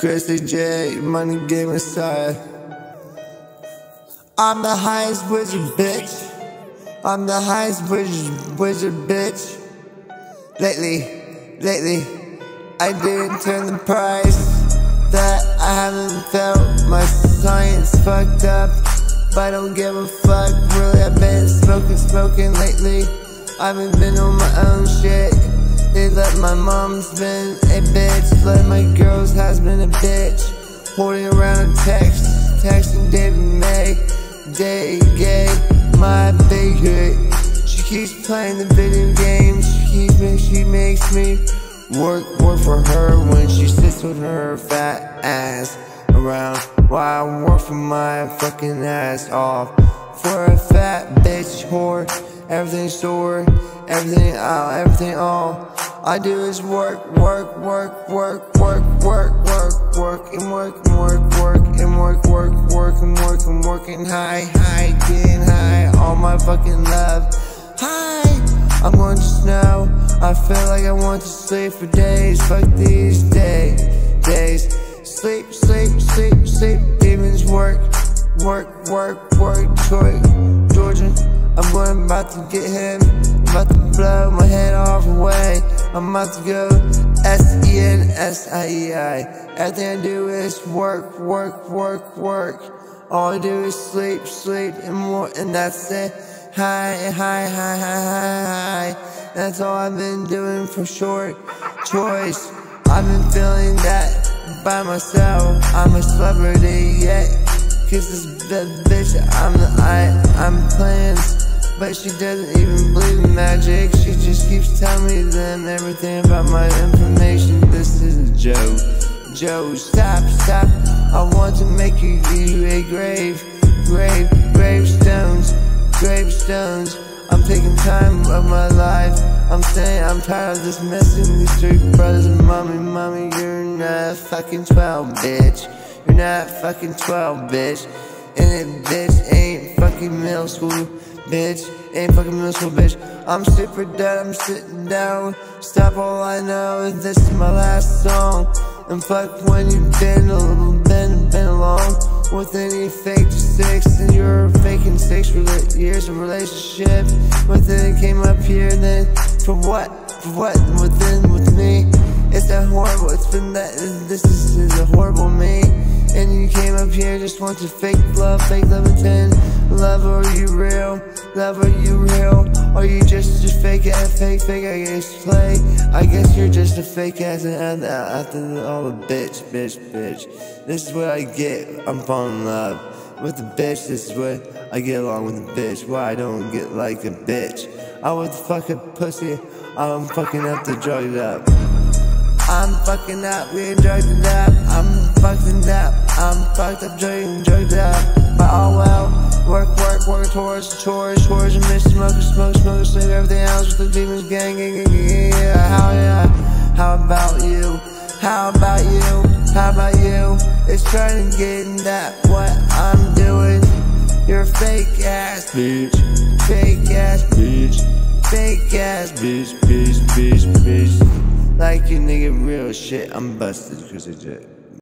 Chris AJ, Money Game inside. I'm the highest wizard, bitch. I'm the highest wizard, wizard, bitch. Lately, lately, I didn't turn the price that I haven't felt. My science fucked up, but I don't give a fuck. Really, I've been smoking, smoking lately. I haven't been on my own shit. They let my mom's been a bitch, let my girls been a bitch. Holding around a text, texting David May, day gay, my hit. She keeps playing the video games, she keeps me, she makes me work, work for her when she sits with her fat ass around. While I work for my fucking ass off for a fat bitch whore. Everything stored, everything out, everything all. I do is work, work, work, work, work, work, work, work, and work, and work, work, and work, work, work, and work, and working high, high, getting high, all my fucking love. Hi, I'm going to snow. I feel like I want to sleep for days. Fuck these days, days. Sleep, sleep, sleep, sleep. Demons work, work, work, work. Detroit, Georgia. I'm going about to get him. About to blow my head off away. I'm about to go S-E-N-S-I-E-I. Everything I do is work, work, work, work. All I do is sleep, sleep, and more, and that's it. Hi, hi, hi, hi, hi, hi. That's all I've been doing for short choice. I've been feeling that by myself. I'm a celebrity yet. Cause this bitch, I'm the I, I'm playing. But she doesn't even believe in magic. She just keeps telling me then everything about my information. This is a joke. Joe, stop, stop. I want to make you, you a grave Grave, gravestones Gravestones I'm taking time of my life. I'm saying I'm tired of this messing these street brothers and mommy. Mommy, you're not fucking 12, bitch You're not fucking 12, bitch And it, bitch, ain't fucking middle school bitch. Ain't fucking middle school, bitch. I'm super dead, I'm sitting down. Stop all I know is this is my last song. And fuck when you've been a little been, been along with any fake six. And you're faking six years of relationship. But then it came up here, then for what? For what? Within, with me. It's that horrible, it's been that, this is, is a horrible here, just want to fake love, fake love and Love, are you real? Love, are you real? Or you just just fake ass, fake, fake, I guess play? I guess you're just a fake ass and after all the bitch, bitch, bitch. This is what I get, I'm falling in love With the bitch, this is what I get along with the bitch. Why I don't get like a bitch? I was fucking pussy, I'm fucking up to drug it up. I'm fucking up, we drugged it up. I'm fucking up, I'm fucked up, drugged, drugged up But oh well Work, work, work towards, towards, towards and miss smoke, smoke, smoke, sleep, everything else with the demons gang, gang, gang, gang, yeah. How, yeah, how about you? How about you? How about you? It's trying to get in that what I'm doing. You're fake ass bitch, fake ass bitch, fake ass bitch, bitch, bitch, bitch. Like you nigga real shit, I'm busted cause of jet.